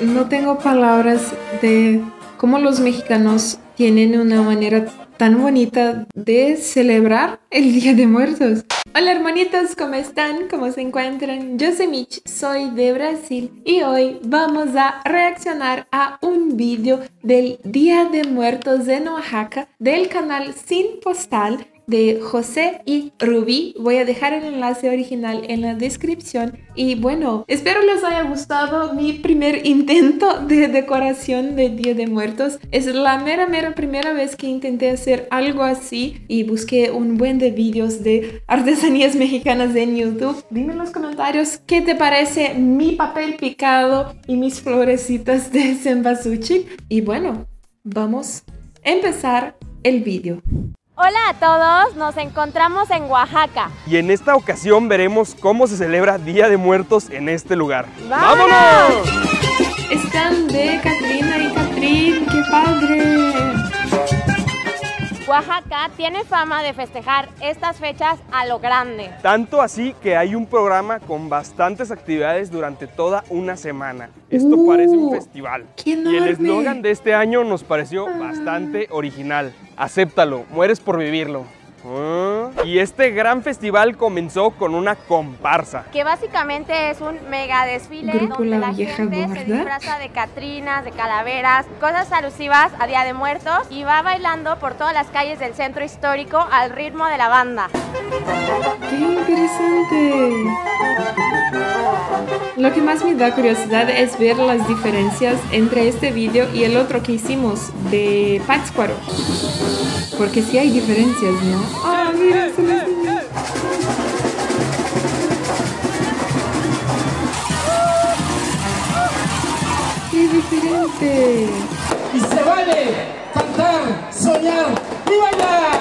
No tengo palabras de cómo los mexicanos tienen una manera tan bonita de celebrar el Día de Muertos. Hola hermanitos, ¿cómo están? ¿Cómo se encuentran? Yo soy Mitch, soy de Brasil y hoy vamos a reaccionar a un vídeo del Día de Muertos en Oaxaca del canal Sin Postal de José y Rubí. Voy a dejar el enlace original en la descripción. Y bueno, espero les haya gustado mi primer intento de decoración de Día de Muertos. Es la mera, mera primera vez que intenté hacer algo así y busqué un buen de vídeos de artesanías mexicanas en YouTube. Dime en los comentarios qué te parece mi papel picado y mis florecitas de cempasúchil. Y bueno, vamos a empezar el vídeo. Hola a todos, nos encontramos en Oaxaca. Y en esta ocasión veremos cómo se celebra Día de Muertos en este lugar. ¡Vámonos! Están de Catrina y Catrín, qué padre. Oaxaca tiene fama de festejar estas fechas a lo grande. Tanto así que hay un programa con bastantes actividades durante toda una semana. Esto Uh, parece un festival. qué y el eslogan de este año nos pareció bastante original. Acéptalo, mueres por vivirlo. Y este gran festival comenzó con una comparsa. Que básicamente es un mega desfile Grupo donde La la Vieja gente se disfraza de catrinas, de calaveras, cosas alusivas a Día de Muertos y va bailando por todas las calles del centro histórico al ritmo de la banda. ¡Qué interesante! Lo que más me da curiosidad es ver las diferencias entre este vídeo y el otro que hicimos de Pátzcuaro. Porque sí hay diferencias, ¿no? ¡Qué diferente! y se vale cantar, soñar y bailar.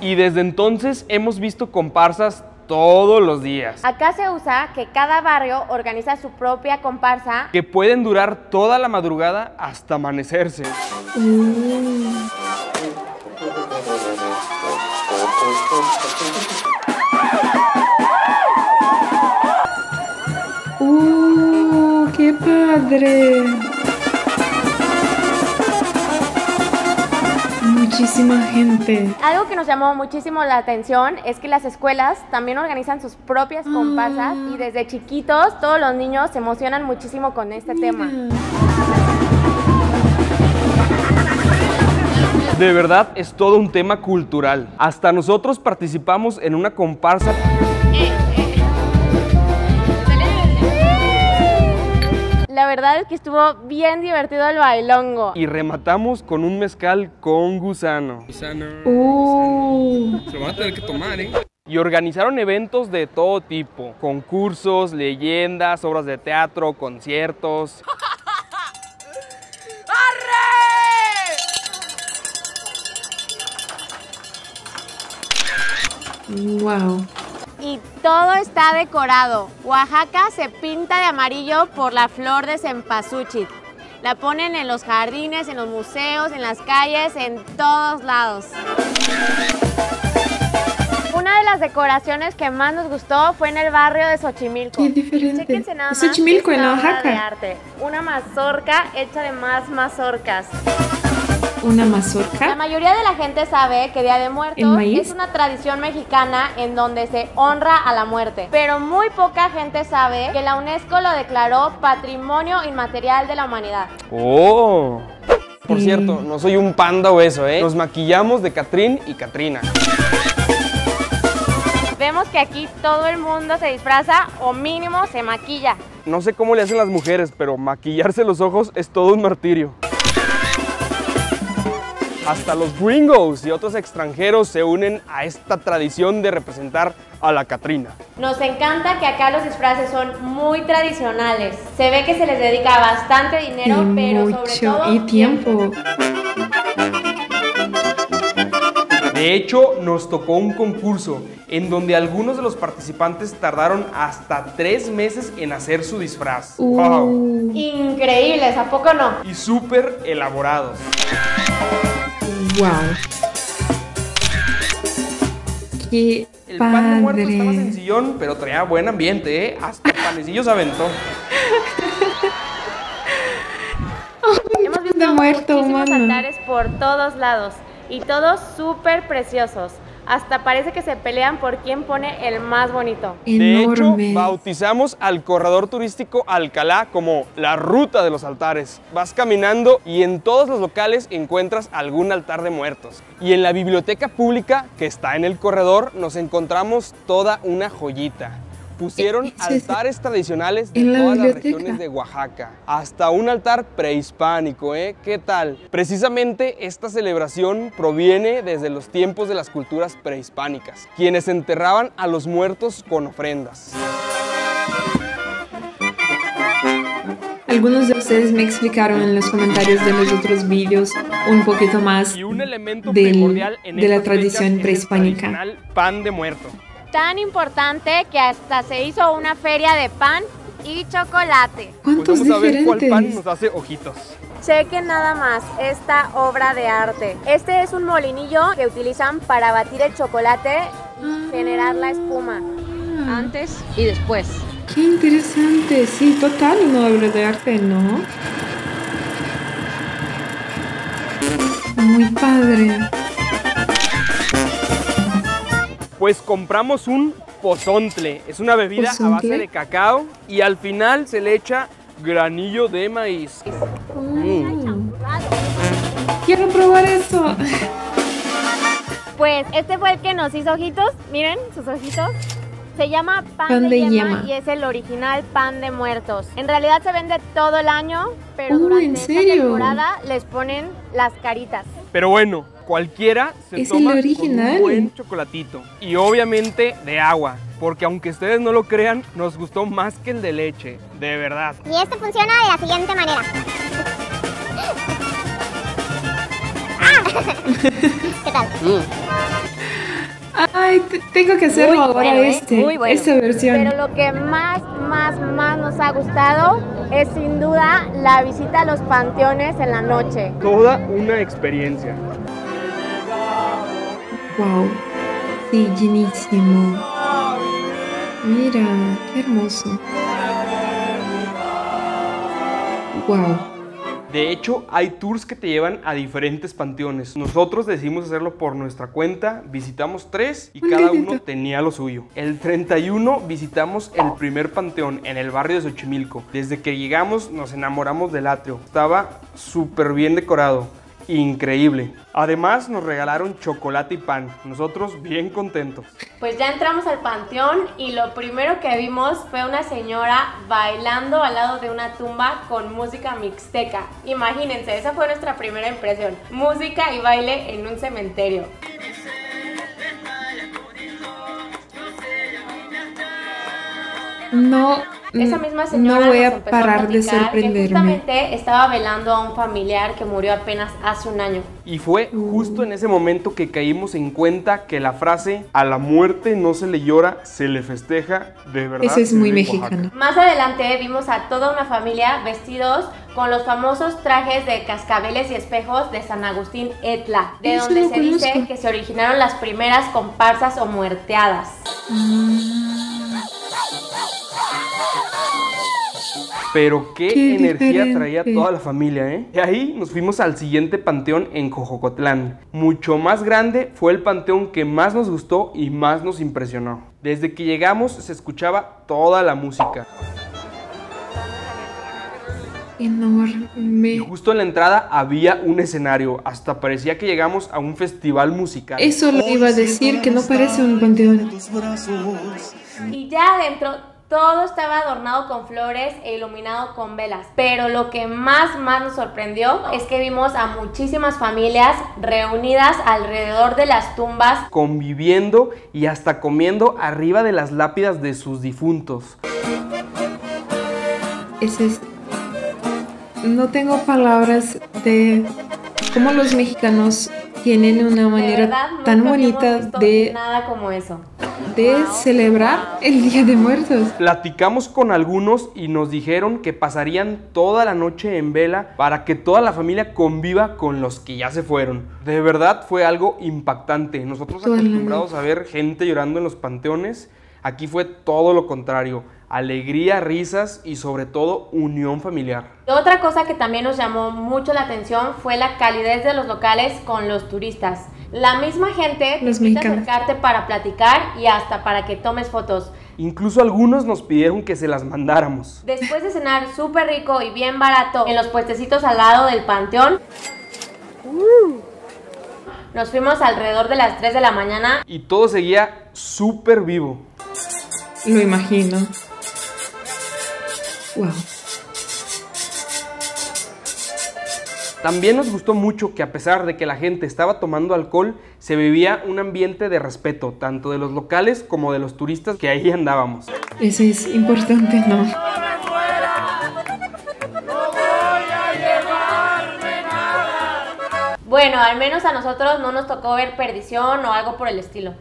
Y desde entonces hemos visto comparsas todos los días. Acá se usa que cada barrio organiza su propia comparsa Que pueden durar toda la madrugada hasta amanecerse. Mm. ¡Uh! ¡Qué padre! Muchísima gente. Algo que nos llamó muchísimo la atención es que las escuelas también organizan sus propias comparsas y desde chiquitos todos los niños se emocionan muchísimo con este tema. De verdad es todo un tema cultural. Hasta nosotros participamos en una comparsa La verdad es que estuvo bien divertido el bailongo. y rematamos con un mezcal con gusano. ¡Uh! Se lo van a tener que tomar, ¿eh? Y organizaron eventos de todo tipo, concursos, leyendas, obras de teatro, conciertos. ¡Wow! Y todo está decorado. Oaxaca se pinta de amarillo por la flor de cempasúchil. La ponen en los jardines, en los museos, en las calles, en todos lados. Una de las decoraciones que más nos gustó fue en el barrio de Xochimilco. ¡Qué diferente! Chéquense nada más Xochimilco, en de Oaxaca. arte. Una mazorca hecha de más mazorcas. ¿Una La mazorca? mayoría de la gente sabe que Día de ¿El Muertos es una tradición mexicana en donde se honra a la muerte. Pero muy poca gente sabe que la UNESCO lo declaró Patrimonio Inmaterial de la Humanidad. ¡Oh! Por cierto, no soy un panda obeso, ¿eh? Nos maquillamos de Catrín y Catrina. Vemos que aquí todo el mundo se disfraza o mínimo se maquilla. No sé cómo le hacen las mujeres, pero maquillarse los ojos es todo un martirio. Hasta los gringos y otros extranjeros se unen a esta tradición de representar a la Catrina. Nos encanta que acá los disfraces son muy tradicionales. Se ve que se les dedica bastante Y dinero, pero sobre mucho. todo Y tiempo. De hecho, nos tocó un concurso en donde algunos de los participantes tardaron hasta tres meses en hacer su disfraz. ¡Wow! Uh, Increíbles, ¿a poco no? Y súper elaborados. Wow. Qué El pan de muerto padre. estaba sencillón, pero traía buen ambiente, ¿eh? Hasta panecillos aventó. Hemos visto de muerto, muchísimos mano. altares por todos lados y todos súper preciosos. Hasta parece que se pelean por quién pone el más bonito. De hecho, bautizamos al corredor turístico Alcalá como la ruta de los altares. Vas caminando y en todos los locales encuentras algún altar de muertos. Y en la biblioteca pública que está en el corredor nos encontramos toda una joyita. Pusieron altares tradicionales de ¿En la todas las regiones de Oaxaca, hasta un altar prehispánico, ¿eh? ¿Qué tal? Precisamente esta celebración proviene desde los tiempos de las culturas prehispánicas, quienes enterraban a los muertos con ofrendas. Algunos de ustedes me explicaron en los comentarios de los otros vídeos un poquito más Y un elemento del- primordial en de la tradición prehispánica. pan de muerto. Tan importante que hasta se hizo una feria de pan y chocolate. Pues ¿Cuántos vamos a ver cuál pan nos hace ojitos. Chequen nada más esta obra de arte. Este es un molinillo que utilizan para batir el chocolate y generar la espuma. Ah, Antes y después. qué interesante. Sí, total, una obra de arte, ¿no? Muy padre. Pues compramos un pozontle. Es una bebida a base de cacao y al final se le echa granillo de maíz. Mm. Quiero probar eso. Pues este fue el que nos hizo ojitos. Miren sus ojitos. Se llama pan, Pan de, de yema, yema. y es el original pan de muertos. En realidad se vende todo el año, pero Oh, durante ¿en esta temporada les ponen las caritas. Pero bueno, cualquiera se Es el toma con original. un buen chocolatito. Y obviamente de agua. Porque aunque ustedes no lo crean, nos gustó más que el de leche. De verdad. Y esto funciona de la siguiente manera. ¿Qué tal? Ay, te- tengo que hacerlo Muy ahora bueno, ¿eh? este, Muy bueno. esta versión. Pero lo que más, más, más nos ha gustado es sin duda la visita a los panteones en la noche. Toda una experiencia. Wow. Sí, llenísimo. Mira, qué hermoso. Wow. De hecho, hay tours que te llevan a diferentes panteones. Nosotros decidimos hacerlo por nuestra cuenta. Visitamos tres y cada uno tenía lo suyo. El 31 visitamos el primer panteón en el barrio de Xochimilco. Desde que llegamos nos enamoramos del atrio. Estaba súper bien decorado. Increíble. Además nos regalaron chocolate y pan. Nosotros bien contentos. Pues ya entramos al panteón y lo primero que vimos fue una señora bailando al lado de una tumba con música mixteca. Imagínense, esa fue nuestra primera impresión. Música y baile en un cementerio. No, Esa misma señora no voy nos a empezó parar de platicar que sorprenderme. justamente estaba velando a un familiar que murió apenas hace un año. Y fue justo en ese momento que caímos en cuenta que la frase a la muerte no se le llora, se le festeja, de verdad. Eso es muy Oaxaca. mexicano. Más adelante vimos a toda una familia vestidos con los famosos trajes de cascabeles y espejos de San Agustín Etla, de Eso donde se dice que se originaron las primeras comparsas o muerteadas. Pero qué, Qué energía diferente. traía toda la familia, ¿eh? De ahí nos fuimos al siguiente panteón en Cojocotlán. Mucho más grande fue el panteón que más nos gustó y más nos impresionó. Desde que llegamos se escuchaba toda la música. Y Enorme. justo en la entrada había un escenario. Hasta parecía que llegamos a un festival musical. Eso lo iba a decir, que no parece un panteón. Y ya adentro todo estaba adornado con flores e iluminado con velas. Pero lo que más, más nos sorprendió es que vimos a muchísimas familias reunidas alrededor de las tumbas Conviviendo y hasta comiendo arriba de las lápidas de sus difuntos. Es. No tengo palabras de cómo los mexicanos tienen una De manera verdad, tan bonita de nada como eso. De celebrar el Día de Muertos. Platicamos con algunos y nos dijeron que pasarían toda la noche en vela para que toda la familia conviva con los que ya se fueron. De verdad fue algo impactante. Nosotros acostumbrados a ver gente llorando en los panteones, aquí fue todo lo contrario. Alegría, risas y sobre todo unión familiar. Otra cosa que también nos llamó mucho la atención fue la calidez de los locales con los turistas. La misma gente Los te invita a mexicanos. acercarte para platicar y hasta para que tomes fotos. Incluso algunos nos pidieron que se las mandáramos. Después de cenar súper rico y bien barato en los puestecitos al lado del panteón, nos fuimos alrededor de las 3 de la mañana Y todo seguía súper vivo. Lo imagino. Wow. También nos gustó mucho que a pesar de que la gente estaba tomando alcohol, se vivía un ambiente de respeto, tanto de los locales como de los turistas que ahí andábamos. Eso es importante, ¿no? Bueno, al menos a nosotros no nos tocó ver perdición o algo por el estilo.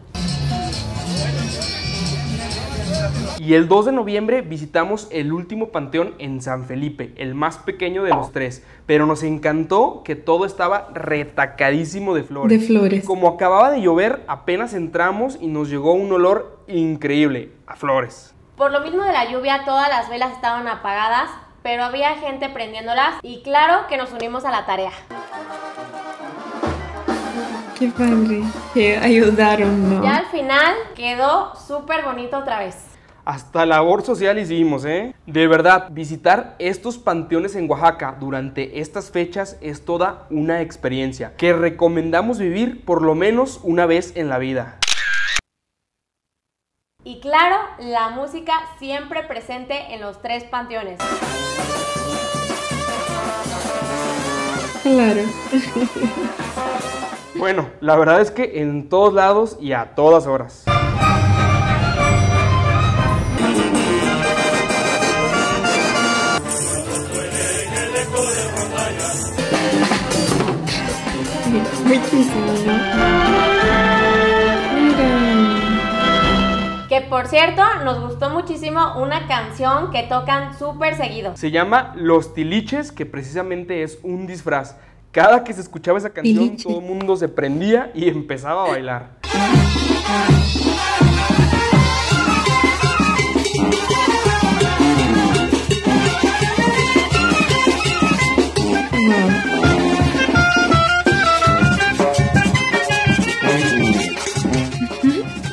Y el 2 de noviembre visitamos el último panteón en San Felipe, el más pequeño de los tres, pero nos encantó que todo estaba retacadísimo de flores. De flores. Como acababa de llover, apenas entramos y nos llegó un olor increíble a flores. Por lo mismo de la lluvia, todas las velas estaban apagadas, pero había gente prendiéndolas y claro que nos unimos a la tarea. Qué padre. Que ayudaron, ¿no? Ya al final quedó súper bonito otra vez. Hasta labor social hicimos, ¿eh? De verdad, visitar estos panteones en Oaxaca durante estas fechas es toda una experiencia que recomendamos vivir por lo menos una vez en la vida. Y claro, la música siempre presente en los tres panteones. Claro. Bueno, la verdad es que en todos lados y a todas horas. Muchísimo, ¿no? Que por cierto, nos gustó muchísimo una canción que tocan súper seguido. Se llama Los Tiliches, que precisamente es un disfraz. Cada que se escuchaba esa canción, Tiliche. todo el mundo se prendía y empezaba a bailar.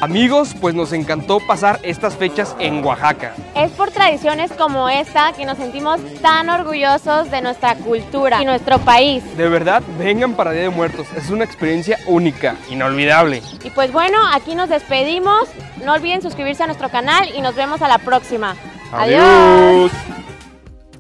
Amigos, pues nos encantó pasar estas fechas en Oaxaca. Es por tradiciones como esta que nos sentimos tan orgullosos de nuestra cultura y nuestro país. De verdad, vengan para Día de Muertos. Es una experiencia única, inolvidable. Y pues bueno, aquí nos despedimos. No olviden suscribirse a nuestro canal y nos vemos a la próxima. Adiós.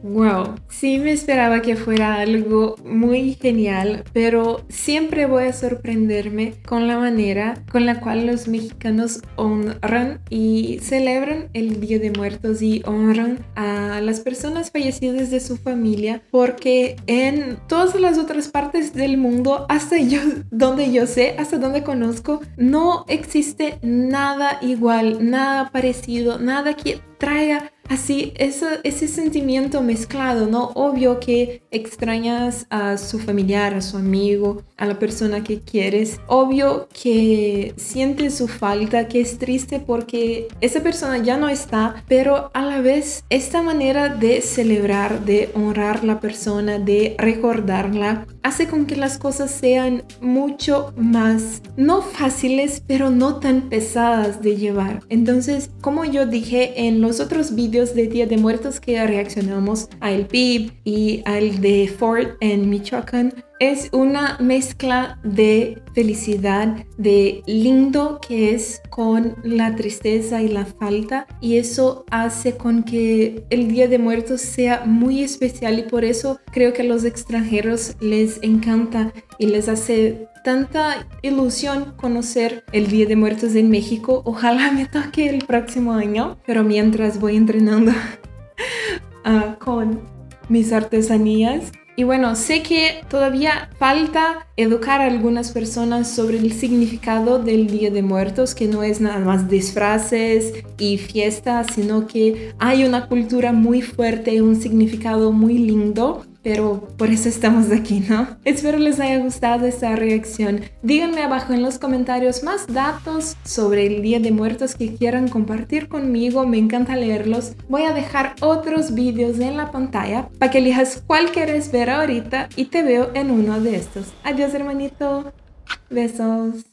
Wow, sí me esperaba que fuera algo muy genial, pero siempre voy a sorprenderme con la manera con la cual los mexicanos honran y celebran el Día de Muertos y honran a las personas fallecidas de su familia, porque en todas las otras partes del mundo, hasta yo, donde yo sé, hasta donde conozco, no existe nada igual, nada parecido, nada que traiga así ese, ese sentimiento mezclado, ¿no? Obvio que extrañas a su familiar, a su amigo, a la persona que quieres. Obvio que sientes su falta, que es triste porque esa persona ya no está, pero a la vez esta manera de celebrar, de honrar la persona, de recordarla, hace con que las cosas sean mucho más, no fáciles, pero no tan pesadas de llevar. Entonces, como yo dije en los otros vídeos de Día de Muertos que reaccionamos al PIB y al de Ford en Michoacán, es una mezcla de felicidad, de lindo que es con la tristeza y la falta y eso hace con que el Día de Muertos sea muy especial y por eso creo que a los extranjeros les encanta y les hace tanta ilusión conocer el Día de Muertos en México. Ojalá me toque el próximo año, pero mientras voy entrenando ah, con mis artesanías. Y bueno, sé que todavía falta educar a algunas personas sobre el significado del Día de Muertos, que no es nada más disfraces y fiestas, sino que hay una cultura muy fuerte, un significado muy lindo pero por eso estamos aquí, ¿no? Espero les haya gustado esta reacción. Díganme abajo en los comentarios más datos sobre el Día de Muertos que quieran compartir conmigo, me encanta leerlos. Voy a dejar otros vídeos en la pantalla para que elijas cuál quieres ver ahorita y te veo en uno de estos. Adiós hermanito, besos.